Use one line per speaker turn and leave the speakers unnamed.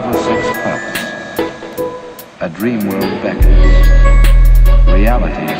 five or six puffs. A dream world beckons. Reality